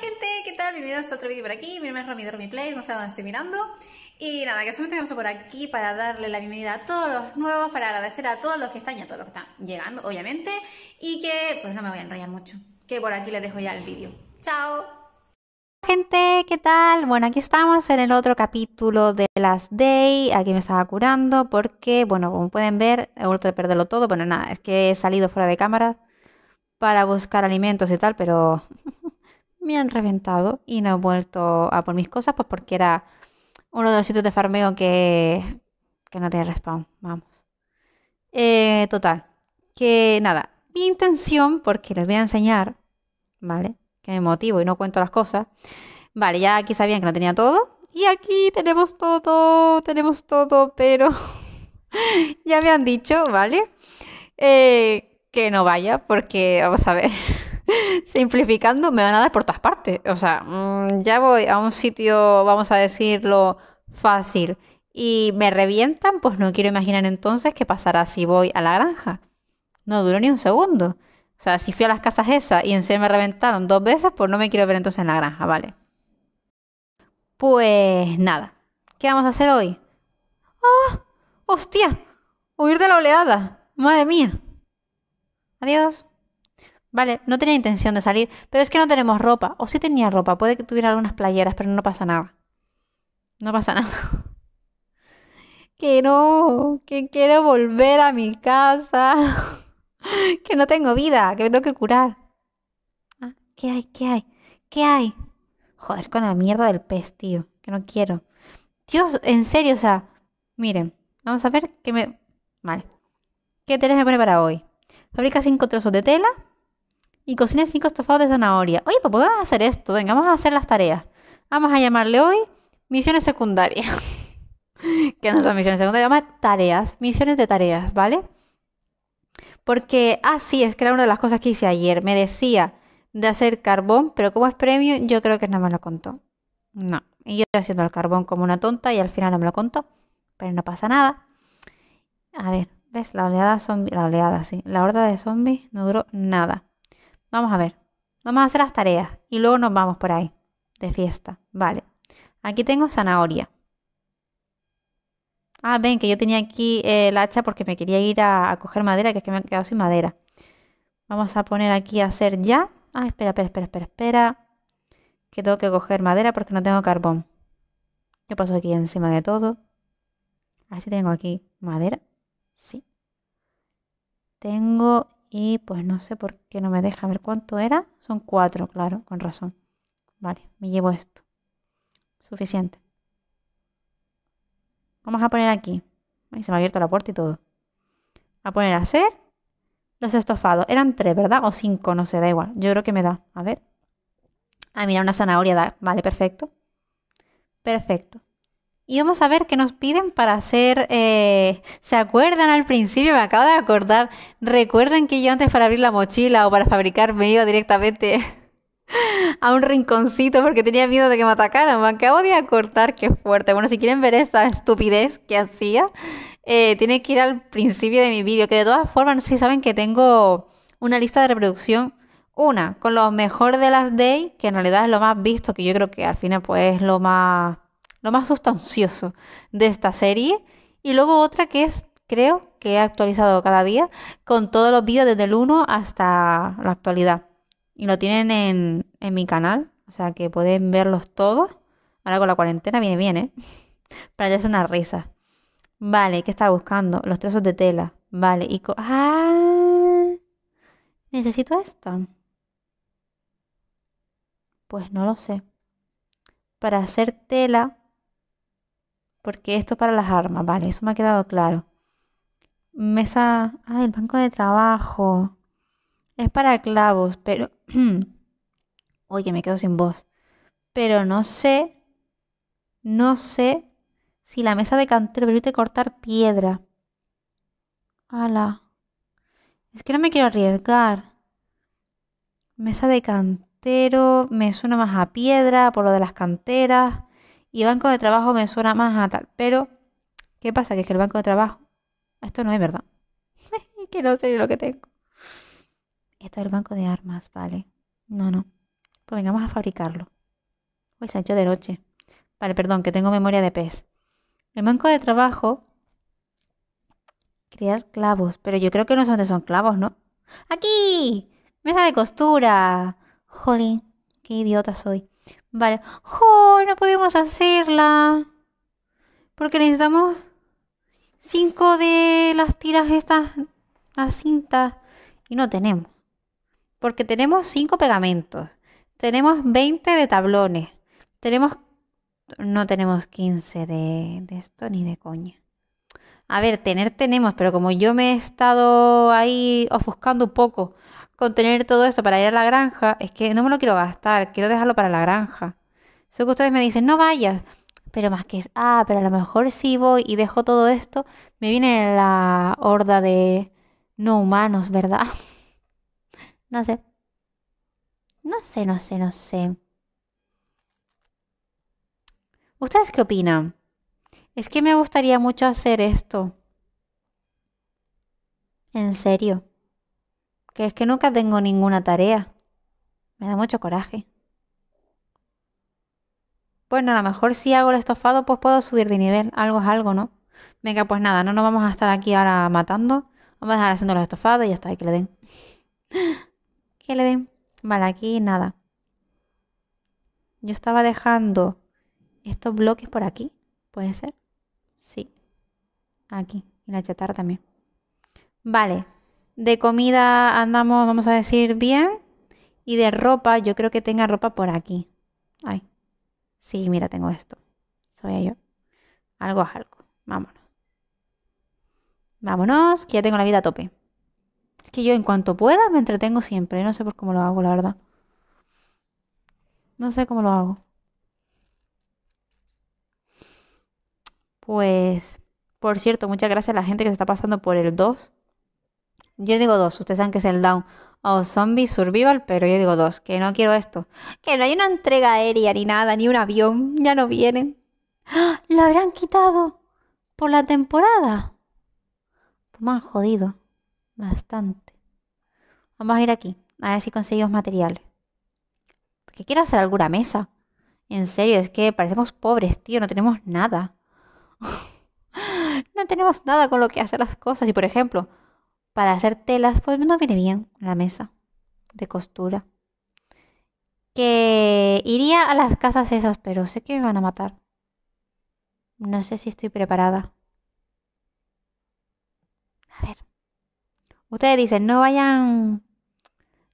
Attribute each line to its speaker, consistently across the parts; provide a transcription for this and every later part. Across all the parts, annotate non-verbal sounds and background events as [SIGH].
Speaker 1: gente, ¿qué tal? Bienvenidos a otro vídeo por aquí. Mi nombre es Romy de Romy Plays, no sé dónde estoy mirando. Y nada, que solamente vamos por aquí para darle la bienvenida a todos los nuevos, para agradecer a todos los que están y a todos los que están llegando, obviamente. Y que, pues no me voy a enrollar mucho, que por aquí les dejo ya el vídeo. ¡Chao!
Speaker 2: Gente, ¿qué tal? Bueno, aquí estamos en el otro capítulo de Last Day. Aquí me estaba curando porque, bueno, como pueden ver, he vuelto a perderlo todo. Bueno, nada, es que he salido fuera de cámara para buscar alimentos y tal, pero me han reventado y no he vuelto a por mis cosas, pues porque era uno de los sitios de farmeo que, que no tiene respawn. Vamos. Eh, total. Que nada, mi intención, porque les voy a enseñar, ¿vale? Que me motivo y no cuento las cosas. Vale, ya aquí sabían que no tenía todo. Y aquí tenemos todo, tenemos todo, pero [LAUGHS] ya me han dicho, ¿vale? Eh, que no vaya, porque, vamos a ver, [LAUGHS] simplificando, me van a dar por todas partes. O sea, mm, ya voy a un sitio, vamos a decirlo, fácil y me revientan, pues no quiero imaginar entonces qué pasará si voy a la granja. No duró ni un segundo. O sea, si fui a las casas esas y encima me reventaron dos veces, pues no me quiero ver entonces en la granja, ¿vale? Pues nada. ¿Qué vamos a hacer hoy? ¡Ah! ¡Hostia! Huir de la oleada. Madre mía. Adiós. Vale, no tenía intención de salir, pero es que no tenemos ropa. O sí tenía ropa, puede que tuviera algunas playeras, pero no pasa nada. No pasa [LAUGHS] nada. Que no, que quiero volver a mi casa. [LAUGHS] Que no tengo vida, que me tengo que curar. Ah, ¿qué hay? ¿Qué hay? ¿Qué hay? Joder, con la mierda del pez, tío. Que no quiero. Dios, en serio, o sea, miren, vamos a ver qué me... Vale. ¿Qué tenés me pone para hoy? Fabrica cinco trozos de tela y cocina cinco estofados de zanahoria. Oye, pues podemos hacer esto. Venga, vamos a hacer las tareas. Vamos a llamarle hoy misiones secundarias. [LAUGHS] que no son misiones secundarias, llama tareas. Misiones de tareas, ¿vale? Porque, ah, es que era una de las cosas que hice ayer. Me decía de hacer carbón, pero como es premio, yo creo que no me lo contó. No. Y yo estoy haciendo el carbón como una tonta y al final no me lo contó. Pero no pasa nada. A ver, ¿ves? La oleada zombie, la oleada, sí. La horda de zombies no duró nada. Vamos a ver. Vamos a hacer las tareas y luego nos vamos por ahí de fiesta. Vale. Aquí tengo zanahoria. Ah, ven que yo tenía aquí eh, el hacha porque me quería ir a, coger madera, que es que me he quedado sin madera. Vamos a poner aquí a hacer ya. Ah, espera, espera, espera, espera, espera. Que tengo que coger madera porque no tengo carbón. ¿Qué pasó aquí encima de todo? A ver si tengo aquí madera. Sí. Tengo y pues no sé por qué no me deja ver cuánto era. Son cuatro, claro, con razón. Vale, me llevo esto. Suficiente. Vamos a poner aquí. Ahí se me ha abierto la puerta y todo. A poner a hacer los estofados. Eran tres, ¿verdad? O cinco, no sé, da igual. Yo creo que me da. A ver. Ah, mira, una zanahoria da. Vale, perfecto. Perfecto. Y vamos a ver qué nos piden para hacer... Eh, ¿Se acuerdan al principio? Me acabo de acordar. ¿Recuerdan que yo antes para abrir la mochila o para fabricar me iba directamente [LAUGHS] a un rinconcito porque tenía miedo de que me atacaran? Me acabo de acordar, qué fuerte. Bueno, si quieren ver esta estupidez que hacía, eh, tienen que ir al principio de mi vídeo. Que de todas formas, no sé si saben que tengo una lista de reproducción. Una, con lo mejor de las Day, que en realidad es lo más visto, que yo creo que al final pues es lo más lo más sustancioso de esta serie. Y luego otra que es, creo, que he actualizado cada día con todos los vídeos desde el 1 hasta la actualidad. Y lo tienen en, en mi canal, o sea que pueden verlos todos. Ahora con la cuarentena viene bien, ¿eh? [LAUGHS] Para hacer una risa. Vale, ¿qué estaba buscando? Los trozos de tela. Vale, y... ¡Ah! ¿Necesito esta? Pues no lo sé. Para hacer tela porque esto es para las armas, vale, eso me ha quedado claro. Mesa, ah, el banco de trabajo. Es para clavos, pero... [CLEARS THROAT] Oye, me quedo sin voz. Pero no sé, no sé si la mesa de cantero permite cortar piedra. ¡Hala! Es que no me quiero arriesgar. Mesa de cantero, me suena más a piedra por lo de las canteras. Y banco de trabajo me suena más a tal. Pero, ¿qué pasa? Que es que el banco de trabajo, esto no es verdad. [LAUGHS] que no sé lo que tengo. Esto es el banco de armas, vale. No, no. Pues venga, vamos a fabricarlo. Uy, se ha hecho de noche. Vale, perdón, que tengo memoria de pez. El banco de trabajo. Crear clavos. Pero yo creo que no son son clavos, ¿no? ¡Aquí! Mesa de costura. Jolín, qué idiota soy. Vale. ¡Oh! No podemos hacerla. Porque necesitamos cinco de las tiras estas, las cintas. Y no tenemos. Porque tenemos cinco pegamentos. Tenemos 20 de tablones. Tenemos... No tenemos 15 de, de esto ni de coña. A ver, tener tenemos, pero como yo me he estado ahí ofuscando un poco con tener todo esto para ir a la granja, es que no me lo quiero gastar, quiero dejarlo para la granja. Eso que ustedes me dicen, no vayas, pero más que, ah, pero a lo mejor si voy y dejo todo esto, me viene la horda de no humanos, ¿verdad? [LAUGHS] No sé. No sé, no sé, no sé. ¿Ustedes qué opinan? Es que me gustaría mucho hacer esto. En serio. Que es que nunca tengo ninguna tarea. Me da mucho coraje. Bueno, a lo mejor si hago el estofado, pues puedo subir de nivel. Algo es algo, ¿no? Venga, pues nada, no nos vamos a estar aquí ahora matando. Vamos a dejar haciendo los estofados y ya está, ahí que le den. [LAUGHS] que le den. Vale, aquí nada. Yo estaba dejando estos bloques por aquí. ¿Puede ser? Sí. Aquí. Y la chatarra también. Vale. De comida andamos, vamos a decir, bien. Y de ropa, yo creo que tenga ropa por aquí. Ay. Sí, mira, tengo esto. Soy yo. Algo es algo. Vámonos. Vámonos, que ya tengo la vida a tope. Es que yo en cuanto pueda me entretengo siempre. No sé por cómo lo hago, la verdad. No sé cómo lo hago. Pues, por cierto, muchas gracias a la gente que se está pasando por el 2. Yo digo 2, ustedes saben que es el down o zombie survival, pero yo digo 2, que no quiero esto. Que no hay una entrega aérea ni nada, ni un avión, ya no vienen. ¡Ah! ¿Lo habrán quitado por la temporada? Pues me han jodido. Bastante. Vamos a ir aquí, a ver si conseguimos materiales. Porque quiero hacer alguna mesa. En serio, es que parecemos pobres, tío, no tenemos nada. [LAUGHS] no tenemos nada con lo que hacer las cosas. Y por ejemplo, para hacer telas, pues no viene bien la mesa de costura. Que iría a las casas esas, pero sé que me van a matar. No sé si estoy preparada. A ver. Ustedes dicen, no vayan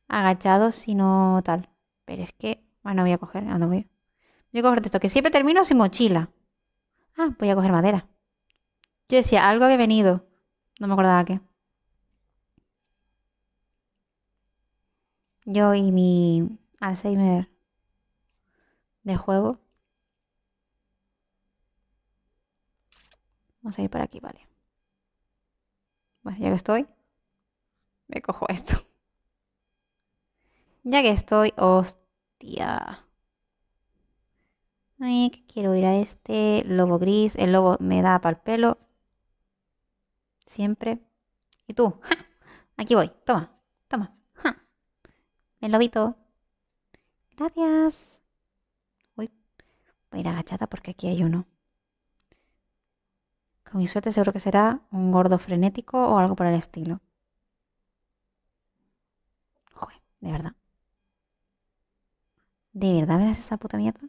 Speaker 2: agachados, sino tal. Pero es que, bueno, voy a coger, ando voy. Voy a coger esto, que siempre termino sin mochila. Ah, voy a coger madera. Yo decía, algo había venido. No me acordaba qué. Yo y mi Alzheimer de juego. Vamos a ir por aquí, vale. Bueno, ya que estoy, me cojo esto. [LAUGHS] Ya que estoy, hostia. Ay, quiero ir a este lobo gris. El lobo me da para el pelo. Siempre. ¿Y tú? [LAUGHS] Aquí voy. Toma, toma. El lobito. Gracias. Uy, voy a ir agachada porque aquí hay uno. Con mi suerte seguro que será un gordo frenético o algo por el estilo. Joder, de verdad. ¿De verdad me das esa puta mierda?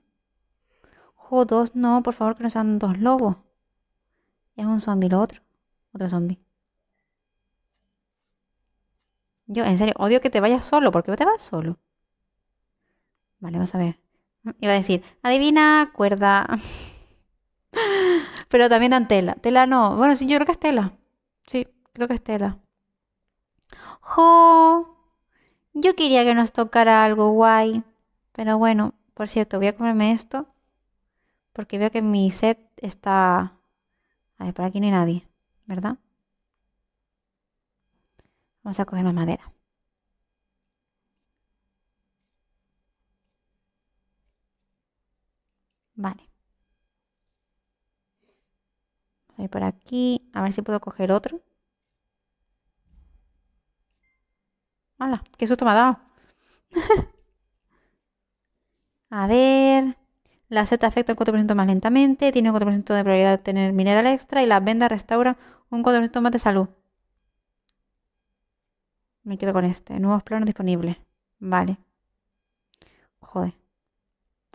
Speaker 2: Jo, dos no, por favor, que no sean dos lobos. Es un zombie lo otro. Otro zombie. Yo, en serio, odio que te vayas solo. ¿Por qué te vas solo? Vale, vamos a ver. Iba a decir, adivina, cuerda. [LAUGHS] Pero también dan tela. Tela no. Bueno, sí, yo creo que es tela. Sí, creo que es tela. ¡Jo! Yo quería que nos tocara algo guay. Pero bueno, por cierto, voy a comerme esto. Porque veo que mi set está... A ver, por aquí no hay nadie, ¿verdad? Vamos a coger más madera. Vale. Vamos a ir por aquí. A ver si puedo coger otro. ¡Hala! ¡Qué susto me ha dado! [LAUGHS] A ver. La seta afecta un 4% más lentamente, tiene un 4% de probabilidad de tener mineral extra y las vendas restauran un 4% más de salud. Me quedo con este. Nuevos planos disponibles. Vale. Joder.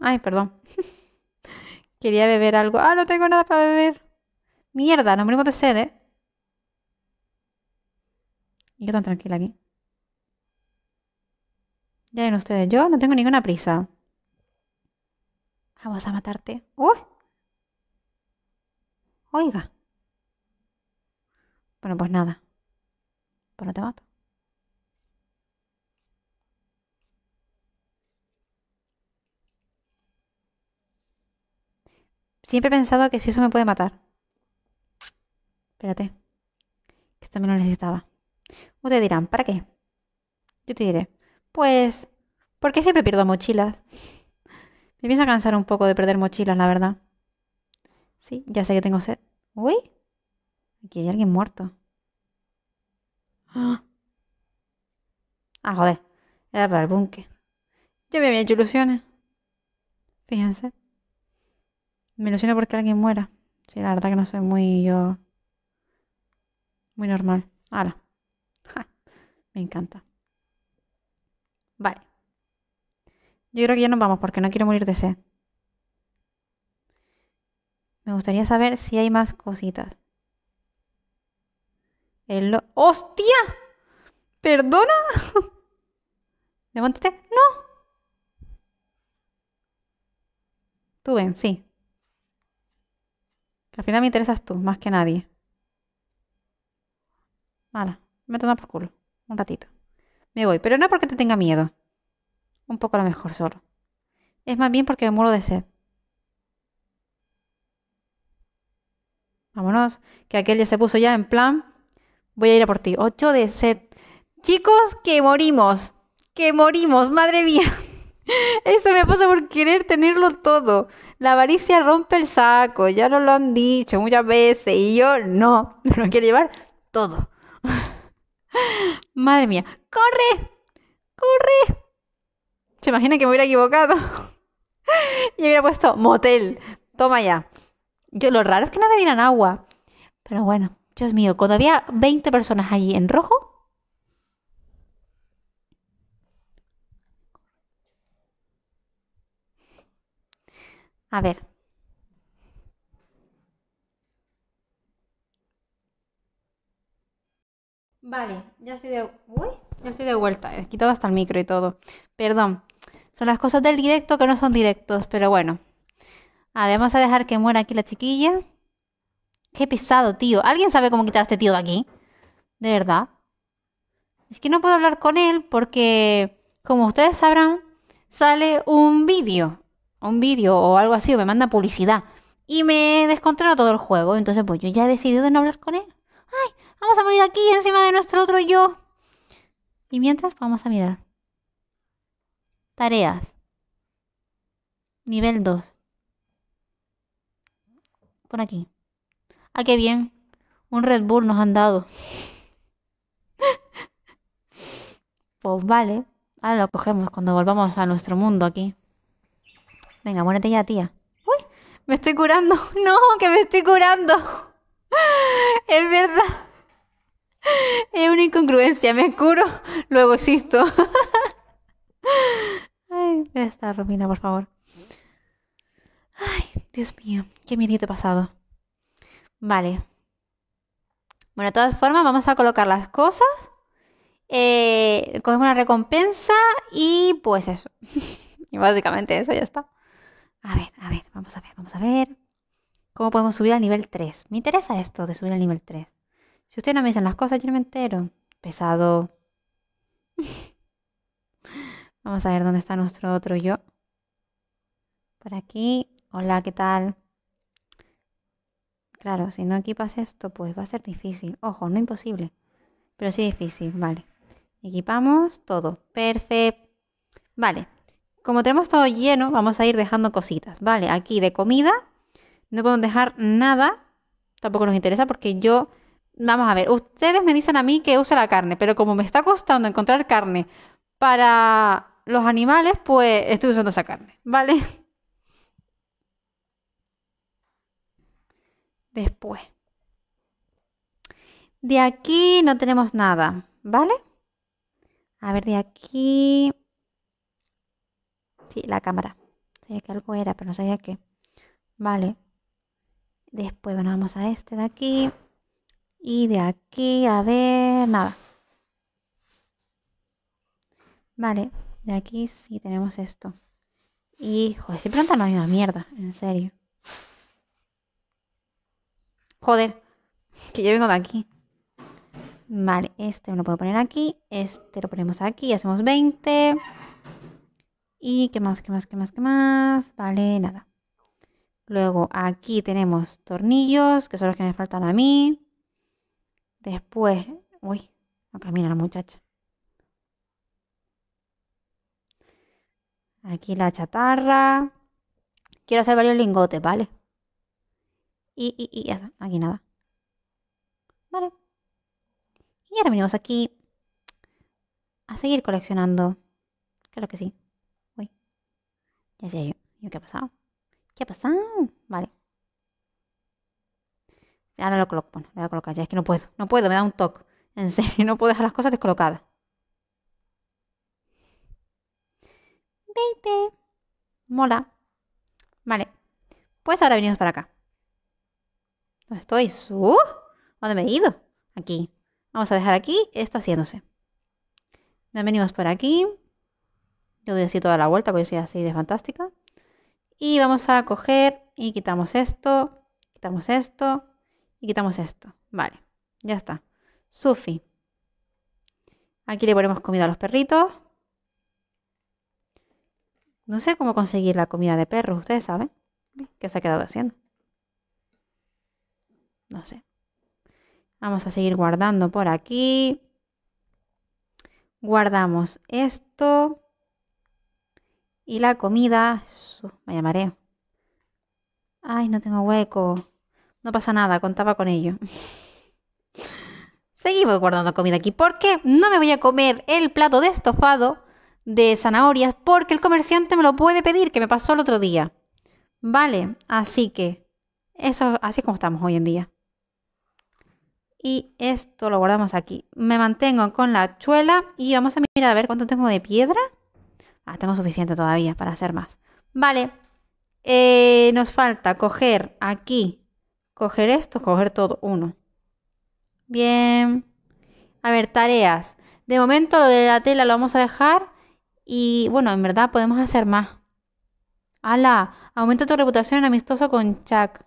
Speaker 2: Ay, perdón. [LAUGHS] Quería beber algo. Ah, no tengo nada para beber. Mierda, no morimos de sed, ¿eh? Y yo tan tranquila aquí. Ya ven ustedes, yo no tengo ninguna prisa. Vamos a matarte. ¡Uy! Oiga. Bueno, pues nada. Pues no te mato. Siempre he pensado que si eso me puede matar. Espérate. Que me lo necesitaba. Ustedes dirán, ¿para qué? Yo te diré, pues, porque siempre pierdo mochilas. Me pienso cansar un poco de perder mochilas, la verdad. Sí, ya sé que tengo sed. Uy, aquí hay alguien muerto. Ah, ah joder, era para el búnker. Yo me había hecho ilusiones. Fíjense. Me ilusiono porque alguien muera. Sí, la verdad que no soy muy yo. Muy normal. Ahora. [LAUGHS] Me encanta. Vale. Yo creo que ya nos vamos porque no quiero morir de sed. Me gustaría saber si hay más cositas. El ¡Hostia! ¿Perdona? [LAUGHS] Levántate. ¡No! Tú ven, sí. Al final me interesas tú, más que nadie. Hala, me tomas por culo. Un ratito. Me voy, pero no porque te tenga miedo. Un poco a lo mejor solo. Es más bien porque me muero de sed. Vámonos, que aquel ya se puso ya en plan. Voy a ir a por ti. Ocho de sed. Chicos, que morimos. Que morimos, madre mía. [LAUGHS] Eso me pasa por querer tenerlo todo. La avaricia rompe el saco, ya nos lo han dicho muchas veces y yo no, [LAUGHS] lo quiero llevar todo. [LAUGHS] Madre mía, ¡corre! ¡Corre! ¿Se imagina que me hubiera equivocado? [LAUGHS] y hubiera puesto motel. Toma ya. Yo lo raro es que no me dieran agua. Pero bueno, Dios mío, cuando había 20 personas allí en rojo. A ver. Vale, ya estoy de... Ya estoy de vuelta. He quitado hasta el micro y todo. Perdón. Son las cosas del directo que no son directos, pero bueno. A ver, vamos a dejar que muera aquí la chiquilla. Qué pesado, tío. ¿Alguien sabe cómo quitar a este tío de aquí? De verdad. Es que no puedo hablar con él porque, como ustedes sabrán, sale un vídeo. Un vídeo o algo así, o me manda publicidad. Y me descontrola todo el juego. Entonces, pues yo ya he decidido de no hablar con él. ¡Ay! Vamos a morir aquí encima de nuestro otro yo. Y mientras vamos a mirar. Tareas. Nivel 2. Por aquí. Ah, qué bien. Un Red Bull nos han dado. [LAUGHS] pues vale. Ahora lo cogemos cuando volvamos a nuestro mundo aquí. Venga, muérete ya, tía. Uy, me estoy curando. [LAUGHS] No, que me estoy curando. [LAUGHS] es verdad. Es una incongruencia, me curo, luego existo. [LAUGHS] Ay, esta Romina, por favor. Ay, Dios mío, qué miedito he pasado. Vale. Bueno, de todas formas, vamos a colocar las cosas. Eh, cogemos una recompensa y pues eso. y básicamente eso ya está. A ver, a ver, vamos a ver, vamos a ver. ¿Cómo podemos subir al nivel 3? Me interesa esto de subir al nivel 3. Si ustedes no me dicen las cosas, yo no me entero. Pesado. [LAUGHS] Vamos a ver dónde está nuestro otro yo. Por aquí. Hola, ¿qué tal? Claro, si no equipas esto, pues va a ser difícil. Ojo, no imposible. Pero sí difícil, vale. Equipamos todo. Perfecto. Vale. Como tenemos todo lleno, vamos a ir dejando cositas. Vale, aquí de comida. No podemos dejar nada. Tampoco nos interesa porque yo Vamos a ver, ustedes me dicen a mí que use la carne, pero como me está costando encontrar carne para los animales, pues estoy usando esa carne, ¿vale? [LAUGHS] Después. De aquí no tenemos nada, ¿vale? A ver, de aquí... Sí, la cámara. Sabía que algo era, pero no sabía qué. Vale. Después, bueno, vamos a este de aquí. Y de aquí, a ver, nada. Vale, de aquí sí tenemos esto. Y, joder, siempre anda la misma mierda, en serio. Joder, que yo vengo de aquí. Vale, este lo puedo poner aquí. Este lo ponemos aquí. Hacemos 20. ¿Y qué más? ¿Qué más? ¿Qué más? ¿Qué más? Vale, nada. Luego aquí tenemos tornillos, que son los que me faltan a mí. Después, uy, no camina la muchacha. Aquí la chatarra. Quiero hacer varios lingotes, ¿vale? Y, y, y, aquí nada. Vale. Y ahora venimos aquí a seguir coleccionando. Claro que sí. Ya sé yo. ¿Y qué ha pasado? ¿Qué ha pasado? Vale. Ahora lo coloco. Bueno, lo voy a colocar ya. Es que no puedo. No puedo, me da un toque. En serio, [LAUGHS] no puedo dejar las cosas descolocadas. Baby. Mola. Vale. Pues ahora venimos para acá. ¿Dónde estoy? ¿Su? ¿Dónde me he ido? Aquí. Vamos a dejar aquí esto haciéndose. Ya venimos por aquí. Yo doy así toda la vuelta porque soy así de fantástica. Y vamos a coger y quitamos esto, quitamos esto y quitamos esto. Vale, ya está. Sufi. Aquí le ponemos comida a los perritos. No sé cómo conseguir la comida de perros, ustedes saben. ¿Qué se ha quedado haciendo? No sé. Vamos a seguir guardando por aquí. Guardamos esto. Y la comida. Me llamaré. Ay, no tengo hueco. No pasa nada, contaba con ello. [LAUGHS] Seguimos guardando comida aquí porque no me voy a comer el plato de estofado de zanahorias porque el comerciante me lo puede pedir, que me pasó el otro día. Vale, así que eso así es como estamos hoy en día. Y esto lo guardamos aquí. Me mantengo con la chuela y vamos a mirar a ver cuánto tengo de piedra. Ah, tengo suficiente todavía para hacer más. Vale. Eh, nos falta coger aquí, coger esto, coger todo. Uno. Bien. A ver, tareas. De momento lo de la tela lo vamos a dejar. Y bueno, en verdad podemos hacer más. ¡Hala! Aumenta tu reputación amistoso con Chuck.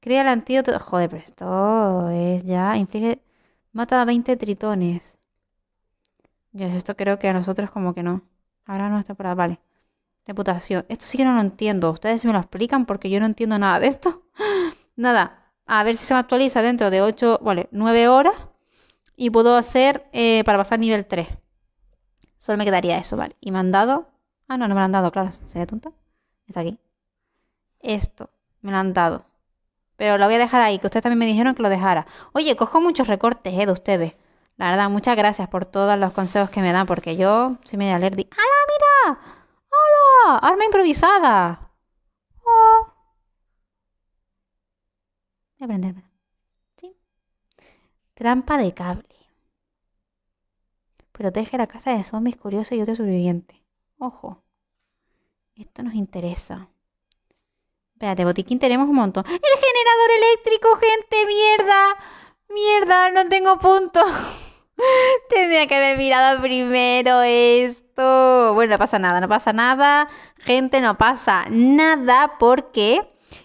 Speaker 2: Crea el antídoto. Joder, pero esto es ya. Inflige. Mata a 20 tritones. Ya, esto creo que a nosotros como que no. Ahora no está para. Vale. Reputación. Esto sí que no lo entiendo. Ustedes me lo explican porque yo no entiendo nada de esto. [GASPS] Nada. A ver si se me actualiza dentro de 8, vale, 9 horas. Y puedo hacer eh, para pasar nivel 3. Solo me quedaría eso, vale. Y me han dado. Ah, no, no me lo han dado, claro. ¿Sería tonta? Está aquí. Esto. Me lo han dado. Pero lo voy a dejar ahí, que ustedes también me dijeron que lo dejara. Oye, cojo muchos recortes eh, de ustedes. La verdad, muchas gracias por todos los consejos que me dan, porque yo soy medio alerta. ¡Hala, mira! ¡Hola! ¡Arma improvisada! Oh. Voy a prenderme. ¿Sí? Trampa de cable. Protege la casa de zombies curiosos y otros sobrevivientes. Ojo. Esto nos interesa. Espérate, botiquín tenemos un montón. ¡El generador eléctrico, gente! ¡Mierda! ¡Mierda! No tengo punto. [LAUGHS] [LAUGHS] Tendría que haber mirado primero esto. Bueno, no pasa nada, no pasa nada. Gente, no pasa nada porque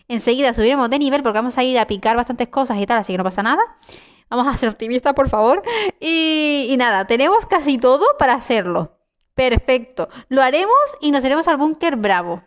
Speaker 2: enseguida subiremos de nivel porque vamos a ir a picar bastantes cosas y tal, así que no pasa nada. Vamos a ser optimistas, por favor. Y, y nada, tenemos casi todo para hacerlo. Perfecto. Lo haremos y nos iremos al búnker bravo.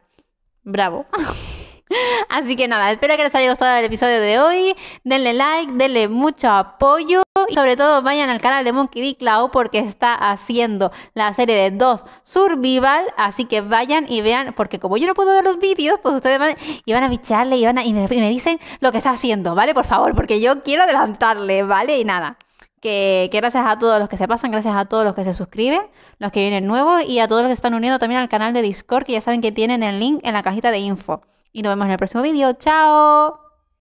Speaker 2: Bravo. [LAUGHS] [LAUGHS] Así que nada, espero que les haya gustado el episodio de hoy. Denle like, denle mucho apoyo y sobre todo vayan al canal de Monkey D. Cloud porque está haciendo la serie de 2 Survival. Así que vayan y vean, porque como yo no puedo ver los vídeos, pues ustedes van y van a bicharle y, van y, me, y me dicen lo que está haciendo, ¿vale? Por favor, porque yo quiero adelantarle, ¿vale? Y nada. Que, que gracias a todos los que se pasan, gracias a todos los que se suscriben, los que vienen nuevos y a todos los que están uniendo también al canal de Discord, que ya saben que tienen el link en la cajita de info. Y nos vemos en el próximo vídeo. ¡Chao!